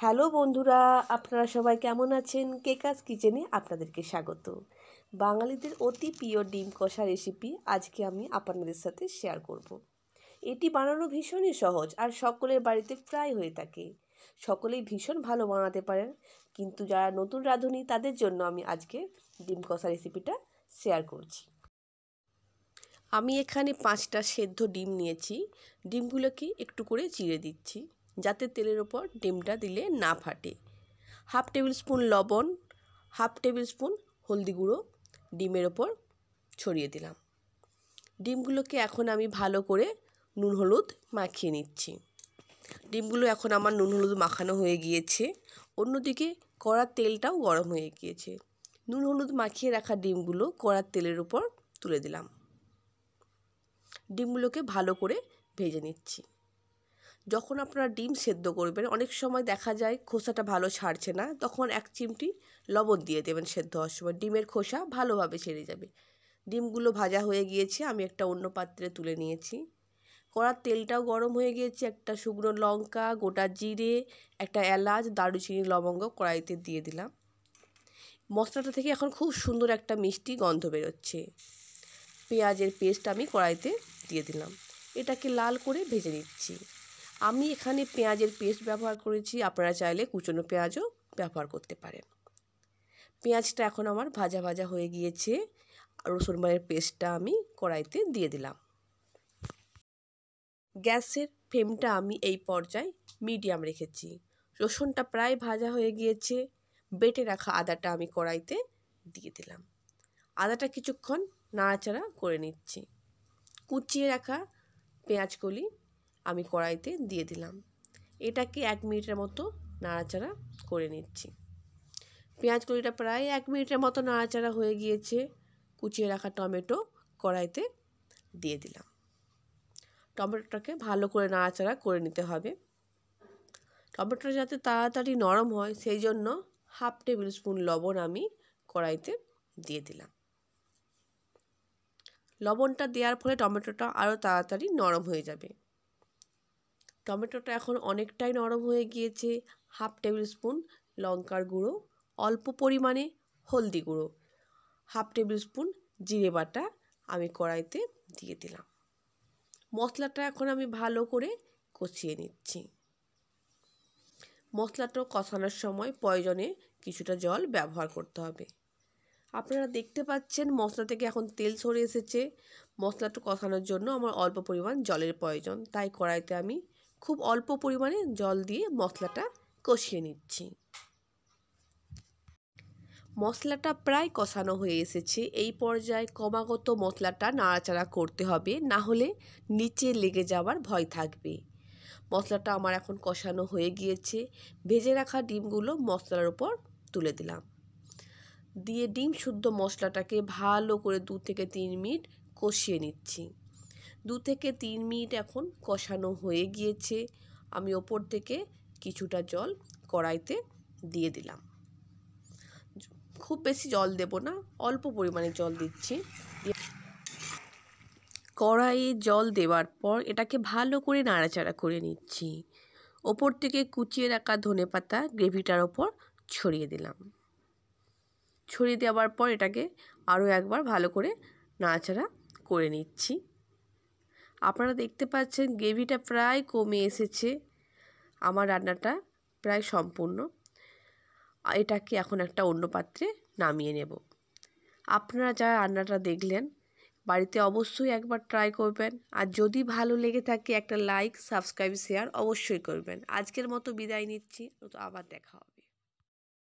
Hello বন্ধুরা, আপনারা সবাই কেমন আছেন? কেকাস কিচেনে আপনাদেরকে স্বাগত। বাঙালিদের অতি প্রিয় ডিম কষা রেসিপি আজকে আমি আপনাদের সাথে শেয়ার করব। এটি বানানো ভীষণই সহজ আর সকলের বাড়িতে প্রায় হয়ে থাকে। সকলেই ভীষণ ভালো বানাতে পারেন, কিন্তু যারা নতুন রাঁধুনি, তাদের জন্য আমি আজকে ডিম কষা রেসিপিটা শেয়ার করছি। আমি এখানে পাঁচটা সেদ্ধ ডিম নিয়েছি। ডিমগুলোকে একটু করে চিড়ে দিচ্ছি। যাতে তেলের ওপর ডিমটা দিলে না ফাটে। হাফ টেবিল স্পুন লবণ, হাফ টেবিল স্পুন হলদি গুঁড়ো ডিমের ওপর ছড়িয়ে দিলাম। ডিমগুলোকে এখন আমি ভালো করে নুন হলুদ মাখিয়ে নিচ্ছি। ডিমগুলো এখন আমার নুন হলুদ মাখানো হয়ে গিয়েছে। অন্যদিকে কড়ার তেলটাও গরম হয়ে গিয়েছে। নুন হলুদ মাখিয়ে রাখা ডিমগুলো কড়ার তেলের উপর তুলে দিলাম। ডিমগুলোকে ভালো করে ভেজে নিচ্ছি। যখন আপনারা ডিম সেদ্ধ করবেন, অনেক সময় দেখা যায় খোসাটা ভালো ছাড়ছে না, তখন এক চিমটি লবণ দিয়ে দেবেন সেদ্ধ হওয়ার সময়। ডিমের খোসা ভালোভাবে ছেড়ে যাবে। ডিমগুলো ভাজা হয়ে গিয়েছে, আমি একটা অন্য পাত্রে তুলে নিয়েছি। কড়ার তেলটাও গরম হয়ে গিয়েছে, একটা শুকনো লঙ্কা, গোটা জিরে, একটা এলাচ, দারুচিনি, লবঙ্গ কড়াইতে দিয়ে দিলাম। মশলাটা থেকে এখন খুব সুন্দর একটা মিষ্টি গন্ধ বেরোচ্ছে। পেঁয়াজের পেস্ট আমি কড়াইতে দিয়ে দিলাম। এটাকে লাল করে ভেজে নিচ্ছি। আমি এখানে পেঁয়াজের পেস্ট ব্যবহার করেছি, আপনারা চাইলে কুচনো পেঁয়াজও ব্যবহার করতে পারেন। পেঁয়াজটা এখন আমার ভাজা ভাজা হয়ে গিয়েছে, রসুন মায়ের পেস্টটা আমি কড়াইতে দিয়ে দিলাম। গ্যাসের ফ্লেমটা আমি এই পর্যায়ে মিডিয়াম রেখেছি। রসুনটা প্রায় ভাজা হয়ে গিয়েছে, বেটে রাখা আদাটা আমি কড়াইতে দিয়ে দিলাম। আদাটা কিছুক্ষণ নাড়াচাড়া করে নিচ্ছি। কুচিয়ে রাখা পেঁয়াজকলি আমি কড়াইতে দিয়ে দিলাম। এটাকে এক মিনিটের মতো নাড়াচাড়া করে নিচ্ছি। পেঁয়াজ কলিটা প্রায় এক মিনিটের মতো নাড়াচাড়া হয়ে গিয়েছে। কুচিয়ে রাখা টমেটো কড়াইতে দিয়ে দিলাম। টমেটোটাকে ভালো করে নাড়াচাড়া করে নিতে হবে। টমেটোটা যাতে তাড়াতাড়ি নরম হয়, সেই জন্য হাফ টেবিল স্পুন লবণ আমি কড়াইতে দিয়ে দিলাম। লবণটা দেওয়ার ফলে টমেটোটা আরও তাড়াতাড়ি নরম হয়ে যাবে। টমেটোটা এখন অনেকটাই নরম হয়ে গিয়েছে। হাফ টেবিল স্পুন লঙ্কার গুঁড়ো, অল্প পরিমাণে হলদি গুঁড়ো, হাফ টেবিল স্পুন জিরে বাটা আমি কড়াইতে দিয়ে দিলাম। মশলাটা এখন আমি ভালো করে কষিয়ে নিচ্ছি। মশলাটা কষানোর সময় প্রয়োজনে কিছুটা জল ব্যবহার করতে হবে। আপনারা দেখতে পাচ্ছেন মশলা থেকে এখন তেল সরে এসেছে। মশলাটা কষানোর জন্য আমার অল্প পরিমাণ জলের প্রয়োজন, তাই কড়াইতে আমি খুব অল্প পরিমাণে জল দিয়ে মশলাটা কষিয়ে নিচ্ছি। মশলাটা প্রায় কষানো হয়ে এসেছে। এই পর্যায়ে ক্রমাগত মশলাটা নাড়াচাড়া করতে হবে, না হলে নিচে লেগে যাওয়ার ভয় থাকবে। মশলাটা আমার এখন কষানো হয়ে গিয়েছে। ভেজে রাখা ডিমগুলো মশলার উপর তুলে দিলাম। দিয়ে ডিম শুদ্ধ মশলাটাকে ভালো করে দু থেকে তিন মিনিট কষিয়ে নিচ্ছি। দু থেকে তিন মিনিট এখন কষানো হয়ে গিয়েছে। আমি ওপর থেকে কিছুটা জল কড়াইতে দিয়ে দিলাম। খুব বেশি জল দেব না, অল্প পরিমাণে জল দিচ্ছি। কড়াইয়ে জল দেওয়ার পর এটাকে ভালো করে নাড়াচাড়া করে নিচ্ছি। ওপর থেকে কুচিয়ে রাখা ধনে পাতা গ্রেভিটার ওপর ছড়িয়ে দিলাম। ছড়িয়ে দেওয়ার পর এটাকে আরও একবার ভালো করে নাড়াচাড়া করে নিচ্ছি। আপনারা দেখতে পাচ্ছেন গ্রেভিটা প্রায় কমে এসেছে। আমার রান্নাটা প্রায় সম্পূর্ণ। এটাকে এখন একটা অন্য পাত্রে নামিয়ে নেব। আপনারা যা রান্নাটা দেখলেন, বাড়িতে অবশ্যই একবার ট্রাই করবেন। আর যদি ভালো লেগে থাকে একটা লাইক সাবস্ক্রাইব শেয়ার অবশ্যই করবেন। আজকের মতো বিদায় নিচ্ছি। তো আবার দেখা হবে।